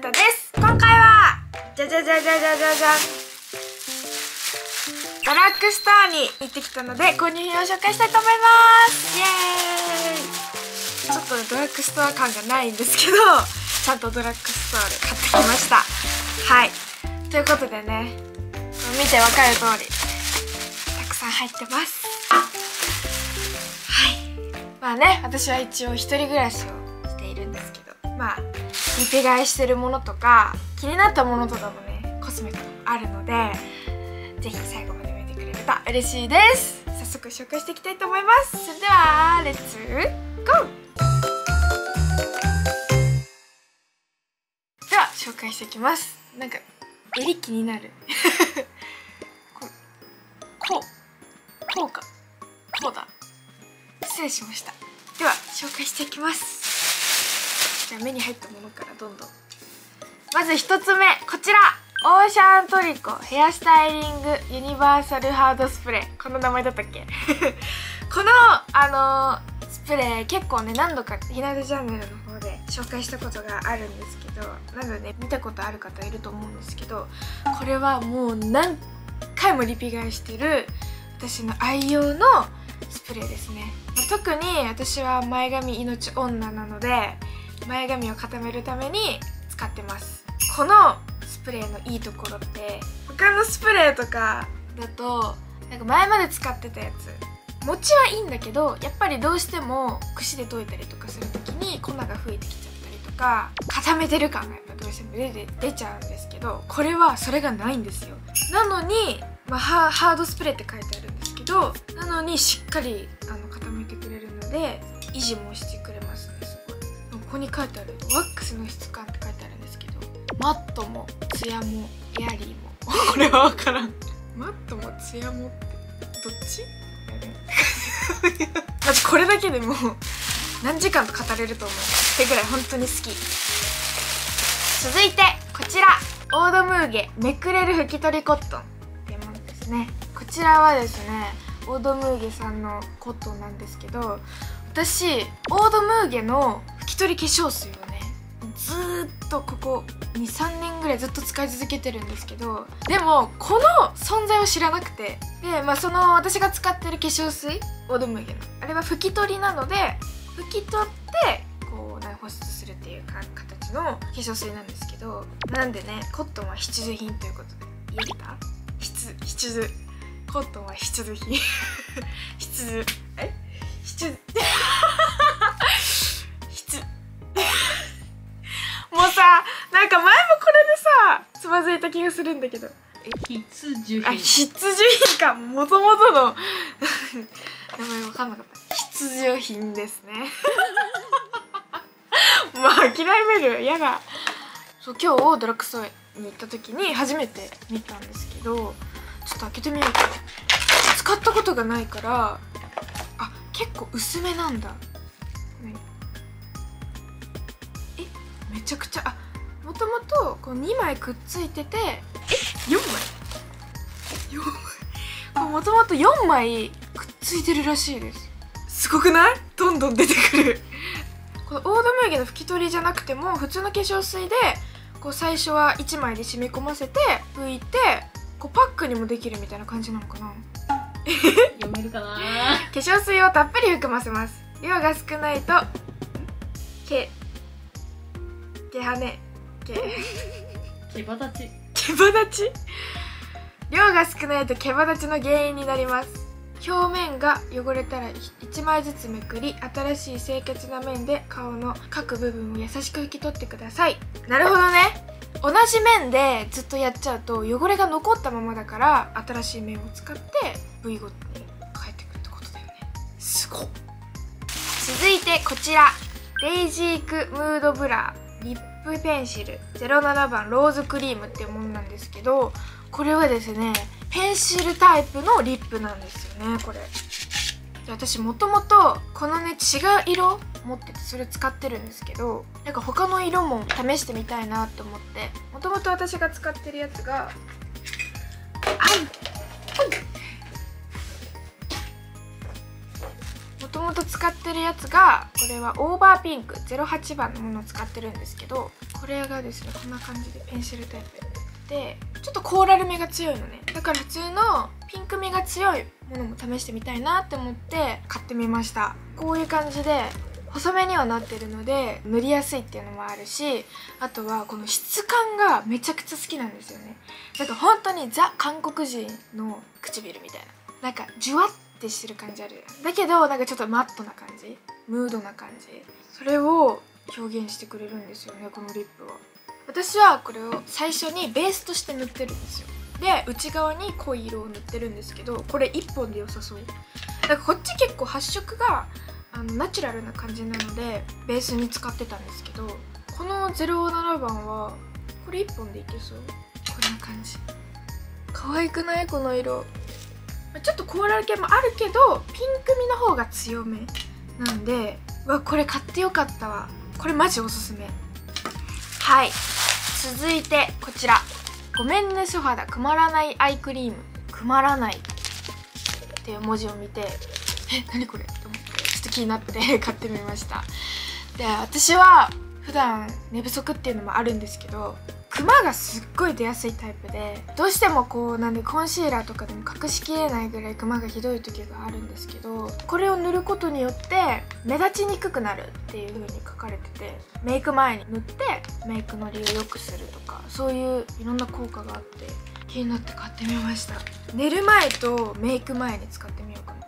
です。今回はじゃじゃじゃじゃじゃじゃじゃ。ドラッグストアに行ってきたので購入品を紹介したいと思います。イエーイ。ちょっとドラッグストア感がないんですけど ちゃんとドラッグストアで買ってきました。はい。ということでね見てわかる通りたくさん入ってます。はい。まあね私は一応一人暮らしをしているんですけどまあリピ買いしてるものとか気になったものとかもねコスメとかもあるのでぜひ最後まで見てくれると嬉しいです。早速紹介していきたいと思います。それではレッツゴーでは紹介していきます。なんか襟気になる。ここうこうか。こうだ。失礼しました。では紹介していきます。じゃあ目に入ったものからどんどん。まず1つ目こちら。オーシャントリコ。ヘアスタイリングユニバーサルハードスプレー。この名前だったっけ？このあのー、スプレー結構ね何度かひなたチャンネルの方で紹介したことがあるんですけどなので見たことある方いると思うんですけどこれはもう何回もリピ買いしてる私の愛用のスプレーですね。特に私は前髪命女なので前髪を固めるために使ってます。このスプレーのいいところって他のスプレーとかだとなんか前まで使ってたやつ持ちはいいんだけどやっぱりどうしても串で溶いたりとかする時に粉が増えてきちゃったりとか固めてる感がやっぱどうしても出て出ちゃうんですけどこれはそれがないんですよ。なのに、まあ、ハードスプレーって書いてあるんですけどなのにしっかりあの固めてくれるので維持もしてくれますねすごいここに書いてある。ワックスの質感って書いてあるんですけど。マットもツヤもエアリーも。これは分からん。マットもツヤもって。どっち？だってこれだけでもう何時間と語れると思う。ってぐらい本当に好き。続いてこちら。オードムーゲめくれる拭き取りコットン。っていうものですね。こちらはですねオードムーゲさんのコットンなんですけど私オードムーゲの拭き取り化粧水をねずっとここ23年ぐらいずっと使い続けてるんですけどでもこの存在を知らなくてで、まあ、その私が使ってる化粧水オドムゲのあれは拭き取りなので拭き取ってこう保湿するっていうか形の化粧水なんですけどなんでねコットンは必需品ということで言えた？必必需。コットンは必需品。必需。え？た気がするんだけど。必需品。あ必需品か。もともとの。名前分かんなかった。必需品ですね。まあ諦める。やだ。そう今日ドラッグストアに行った時に初めて見たんですけどちょっと開けてみようか。使ったことがないからあ結構薄めなんだ。何えめちゃくちゃあもともとこう2枚くっついててえ4枚？4枚？もともと4枚くっついてるらしいです。すごくない？どんどん出てくる。このオードムーゲの拭き取りじゃなくても普通の化粧水でこう最初は1枚で染み込ませて拭いてこうパックにもできるみたいな感じなのかな。読めるかな？化粧水をたっぷり含ませます。量が少ないと毛毛羽毛毛羽立ち。毛羽立ち？量が少ないと毛羽立ちの原因になります。表面が汚れたら1枚ずつめくり新しい清潔な面で顔の各部分を優しく拭き取ってください。なるほどね。同じ面でずっとやっちゃうと汚れが残ったままだから新しい面を使って部位ごとに変えていくってことだよね。すごっ。続いてこちら。レイジークムードブラリップペンシル07番ローズクリームっていうものなんですけどこれはですねペンシルタイプのリップなんですよねこれ。で私もともとこのね違う色持っててそれ使ってるんですけどなんか他の色も試してみたいなと思って。もともと私が使ってるやつがあいもと使ってるやつがこれはオーバーピンク08番のものを使ってるんですけどこれがですねこんな感じでペンシルタイプでちょっとコーラル味が強いのね。だから普通のピンク味が強いものも試してみたいなって思って買ってみました。こういう感じで細めにはなってるので塗りやすいっていうのもあるしあとはこの質感がめちゃくちゃ好きなんですよね。なんか本当にザ韓国人の唇みたいな。なんかジュワッてしてる感じある。だけどなんかちょっとマットな感じ。ムードな感じ。それを表現してくれるんですよねこのリップは。私はこれを最初にベースとして塗ってるんですよ。で内側に濃い色を塗ってるんですけどこれ1本で良さそう。だからこっち結構発色があのナチュラルな感じなのでベースに使ってたんですけどこの07番はこれ1本でいけそう。こんな感じ。可愛くない？この色。ちょっとコーラル系もあるけどピンク味の方が強めなんでわこれ買ってよかったわ。これマジおすすめ。はい。続いてこちら「ごめんね素肌曇らないアイクリーム」「曇らない」っていう文字を見てえ何これ？と思って。ちょっと気になって 買ってみました。で私は普段寝不足っていうのもあるんですけどクマがすっごい出やすいタイプでどうしてもこうなんでコンシーラーとかでも隠しきれないぐらいクマがひどい時があるんですけどこれを塗ることによって目立ちにくくなるっていう風に書かれててメイク前に塗ってメイクのりを良くするとかそういういろんな効果があって気になって買ってみました。寝る前とメイク前に使ってみようかな。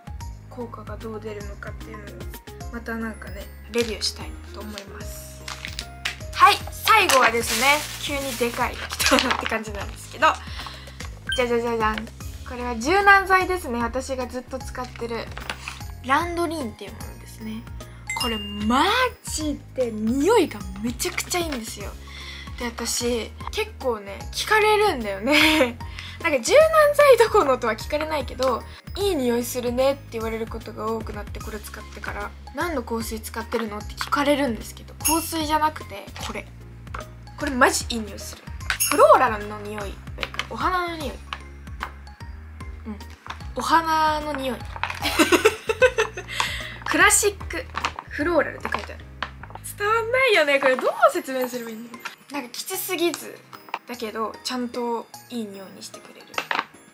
効果がどう出るのかっていうのをまたなんかねレビューしたいなと思います。最後はですね急にでかいの来たなって感じなんですけどじゃじゃじゃじゃん。これは柔軟剤ですね。私がずっと使ってるランドリーンっていうものですね。これマジで匂いがめちゃくちゃいいんですよ。で私結構ね聞かれるんだよね。なんか柔軟剤どこのとは聞かれないけどいい匂いするねって言われることが多くなってこれ使ってから。何の香水使ってるのって聞かれるんですけど香水じゃなくてこれ。これマジいい匂いする。フローラルの匂い。お花の匂い。うん。お花の匂い。クラシックフローラルって書いてある。伝わんないよね。これどう説明すればいいんだろうなんかきつすぎずだけどちゃんといい匂いにしてくれる。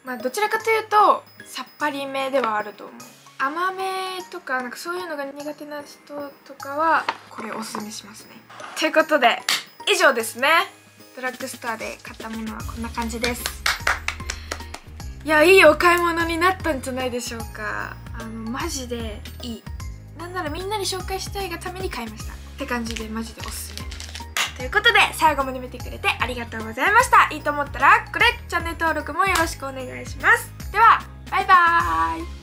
まあどちらかというとさっぱりめではあると思う。甘めとかなんかそういうのが苦手な人とかはこれおすすめしますね。ということで以上ですね。ドラッグストアで買ったものはこんな感じです。いやいいお買い物になったんじゃないでしょうか。あのマジでいい。なんならみんなに紹介したいがために買いました。って感じでマジでおすすめ。ということで最後まで見てくれてありがとうございました。いいと思ったらこれチャンネル登録もよろしくお願いします。ではバイバーイ。